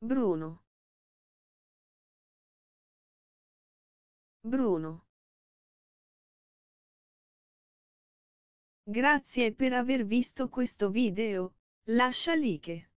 Bruno. Bruno. Grazie per aver visto questo video, lascia like.